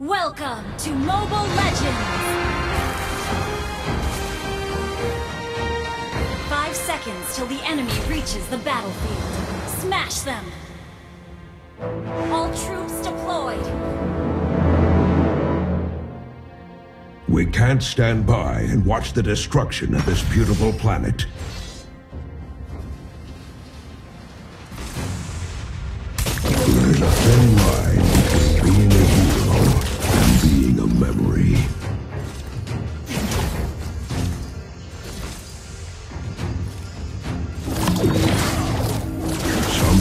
Welcome to Mobile Legends! Five seconds till the enemy reaches the battlefield. Smash them! All troops deployed! We can't stand by and watch the destruction of this beautiful planet.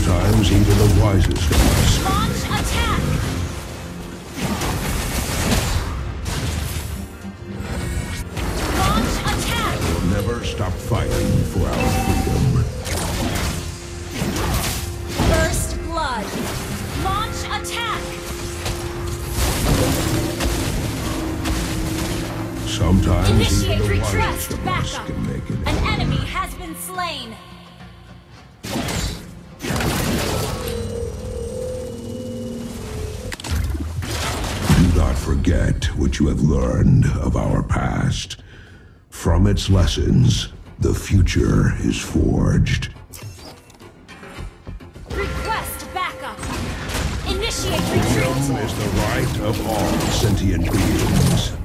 Sometimes even the wisest of us Launch attack! Launch attack! will never stop fighting for our freedom. First blood! Launch attack! Sometimes Initiate even the retreat! wisest of us can make it. An enemy has been slain! Forget what you have learned of our past. From its lessons, the future is forged. Request backup! Initiate retreat! Freedom is the right of all sentient beings.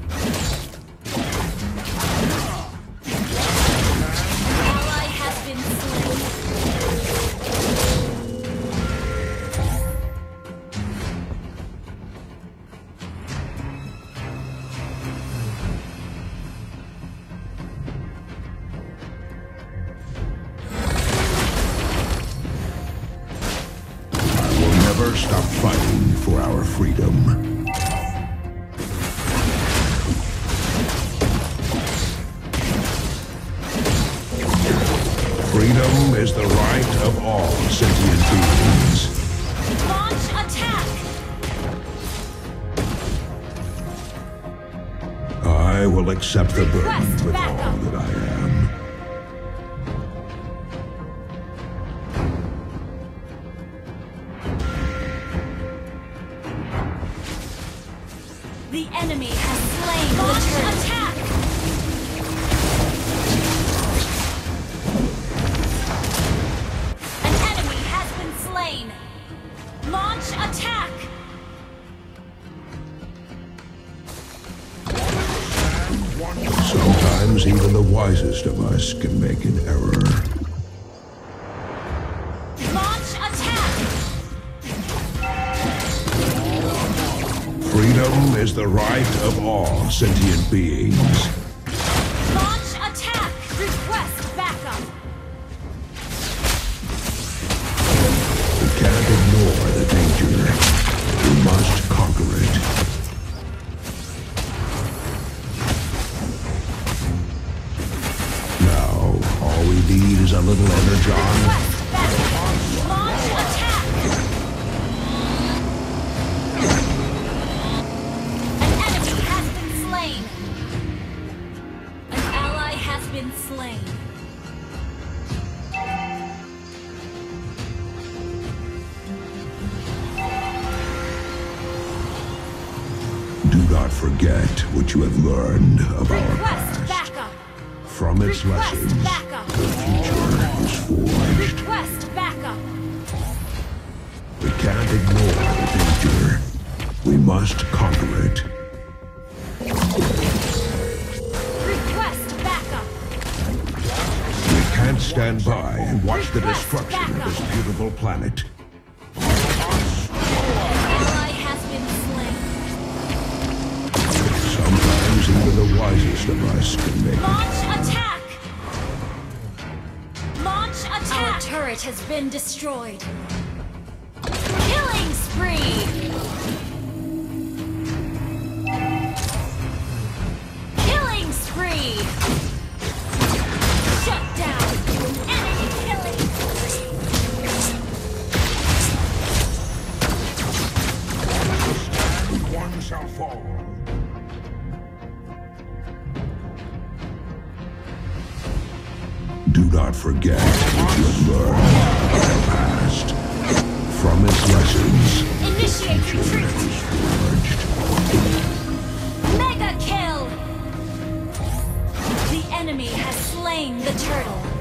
Freedom is the right of all sentient beings. Launch attack! I will accept the burden with all that I am. Sometimes even the wisest of us can make an error. Launch attack! Freedom is the right of all sentient beings. Been slain. An ally has been slain. Do not forget what you have learned of our past. backup! From its Request lessons, backup! The future is forged. Request backup! We can't ignore the danger. We must conquer it. Request backup! We can't stand by and watch the Request destruction of this beautiful planet. Ally has been slain. Sometimes even the wisest of us can make it. Turret has been destroyed. Killing spree! Killing spree! Shut down! Enemy killing spree! One shall fall. Do not forget remember the past. From its lessons, Initiate the is forged. Mega kill! The enemy has slain the turtle.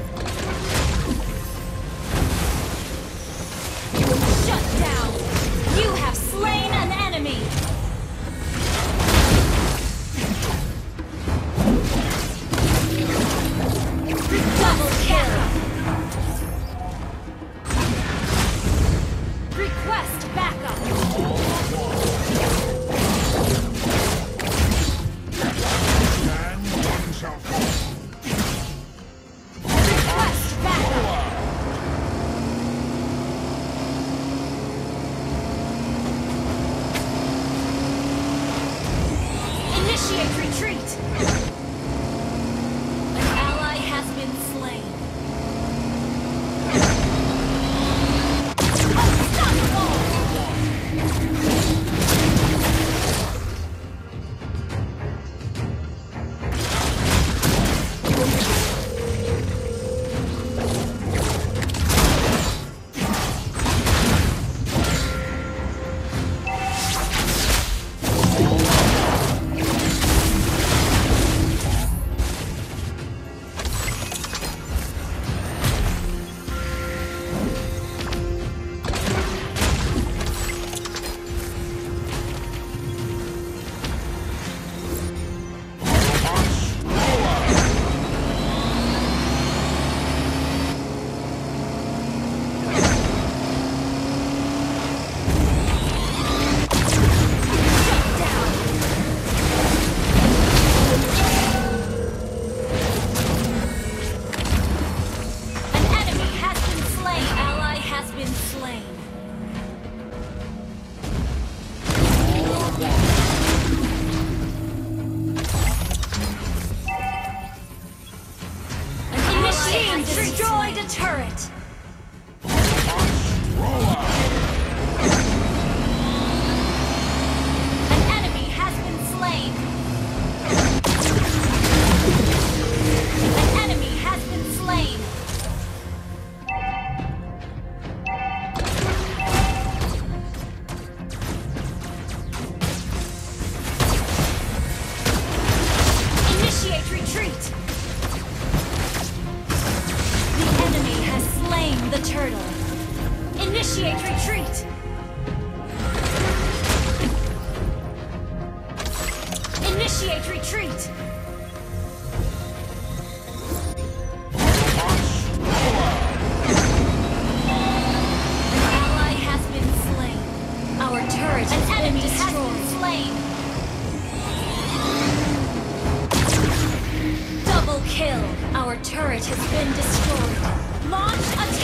launch attack!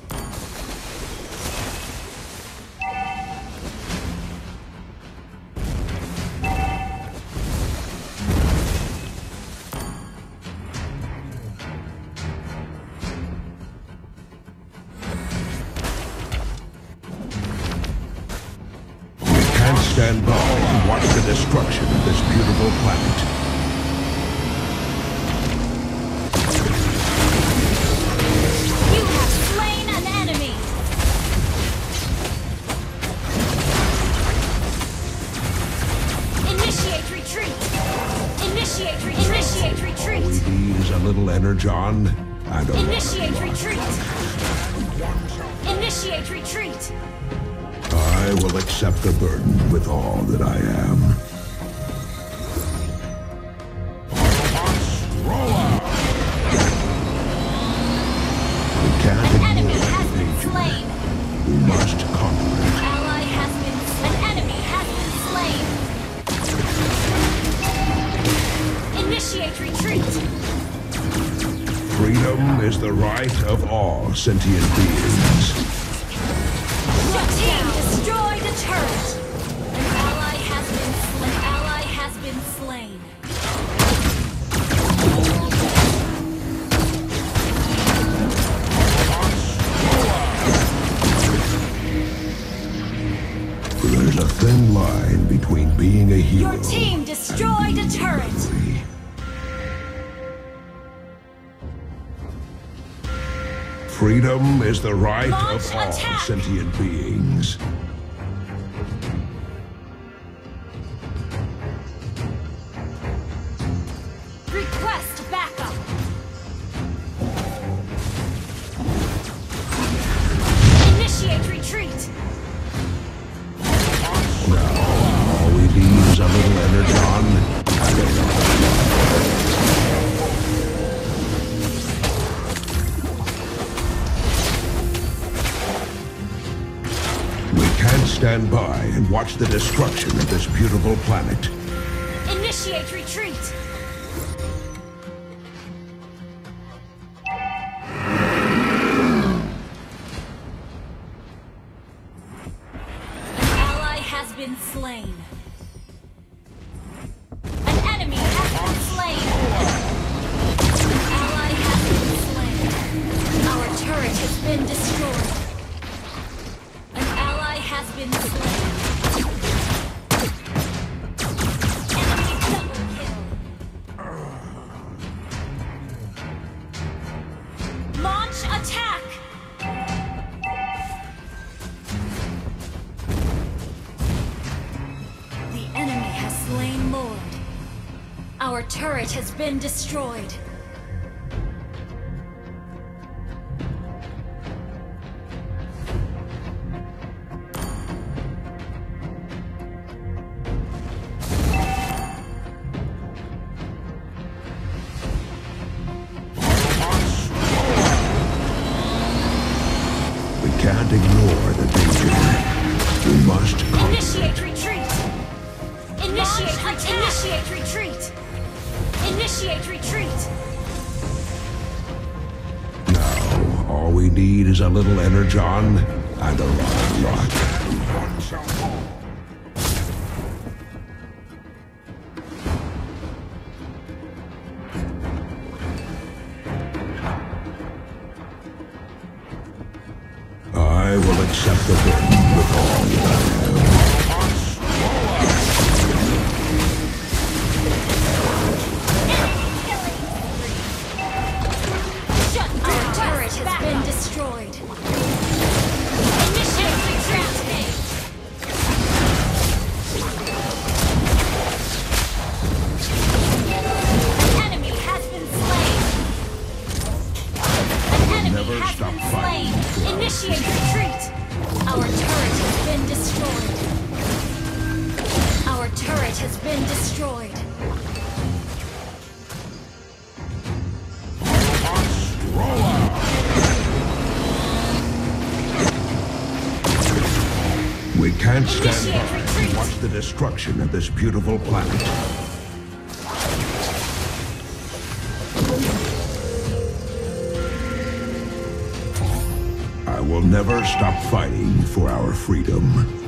one and a Initiate retreat! Initiate retreat! I will accept the burden with all that I am. Is the right of all sentient beings. Your team destroyed a turret. An ally has been slain. An ally has been slain. There's a thin line between being a hero. Your team destroyed a turret. Freedom is the right Launch of all attack! sentient beings. Watch the destruction of this beautiful planet. Initiate retreat. An ally has been slain. An enemy has been slain. An ally has been slain. Our turret has been destroyed. An ally has been slain. Been destroyed. Little energon and a lot. I will accept the burden with all has been destroyed. We can't stand by and watch the destruction of this beautiful planet. I will never stop fighting for our freedom.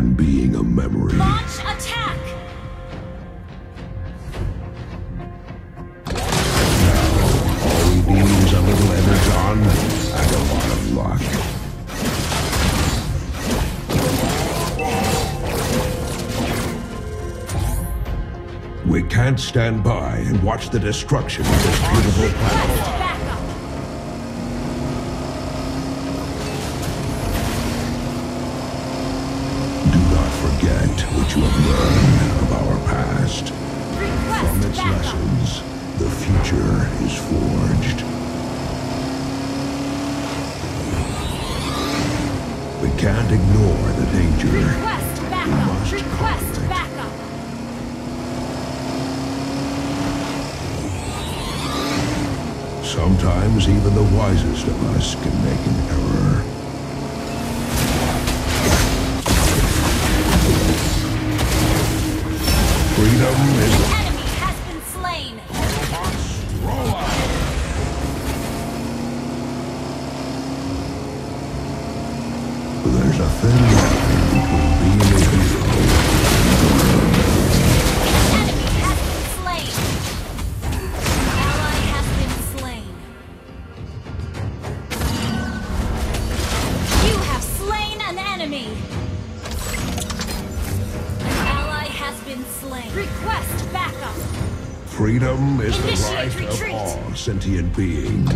and being a memory. Launch attack! Now, all we need is a little energon and a lot of luck. We can't stand by and watch the destruction of this beautiful planet. Is forged. We can't ignore the danger. Request backup. Request backup. Sometimes even the wisest of us can make an error. Freedom is Freedom is the retreat. of all sentient beings.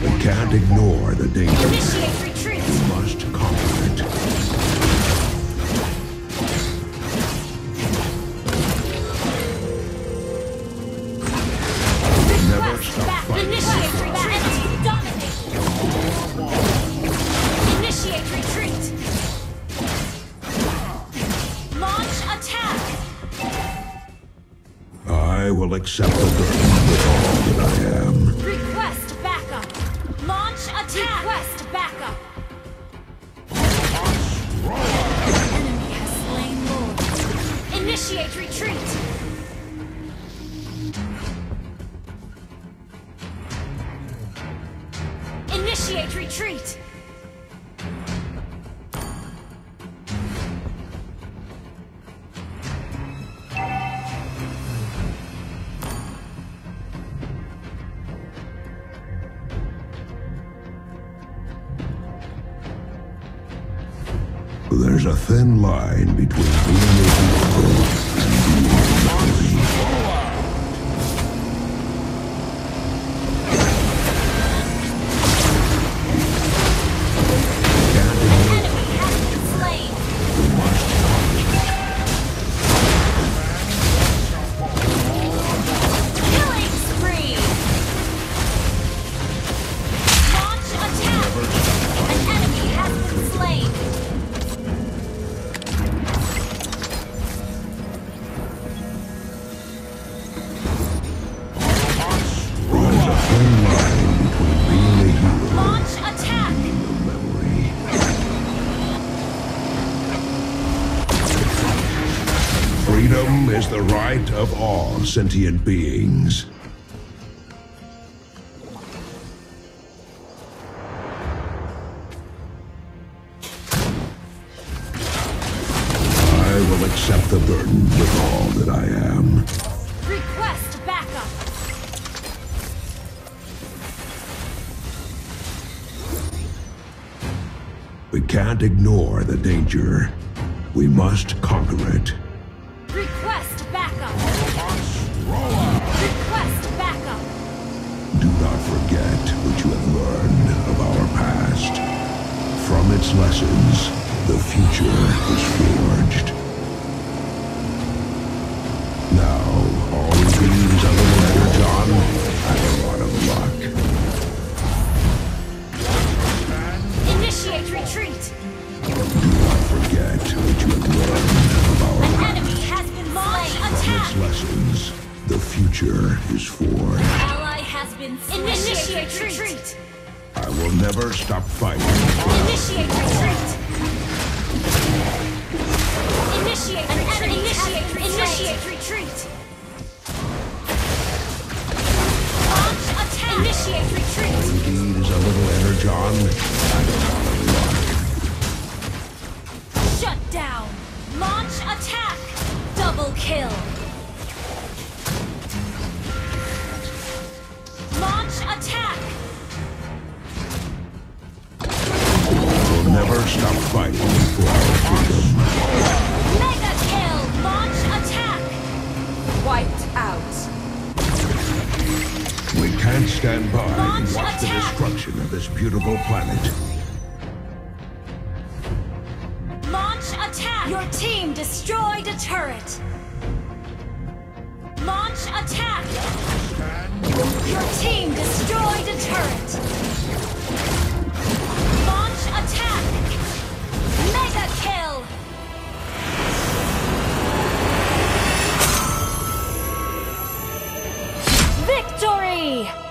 We can't ignore the danger. Will accept the burden with all that I am. Request backup. Launch attack. Request backup. Enemy has slain Lord. Initiate retreat. There's a thin line between being a hero the right of all sentient beings. I will accept the burden with all that I am. Request backup. We can't ignore the danger. We must conquer it. Forget what you have learned of our past. From its lessons, the future is forged. Now, all these are the letter, John. Have a lot of luck. Initiate retreat. Do not forget what you have learned of our An past. enemy has been slain. From its lessons, the future is forged. Ally has been slain. Initiate retreat. I will never stop fighting. Initiate retreat. Initiate retreat. Initiate retreat. Initiate retreat. Launch attack. Initiate retreat. Indeed is a little energon. Have a lot. Shut down. Launch attack. Double kill. We'll never stop fighting kill! Launch attack! Wiped out. We can't stand by and watch the destruction of this beautiful planet. Launch attack! Your team destroyed a turret! Launch attack! Your team destroyed a turret! Launch attack! Mega kill! Victory!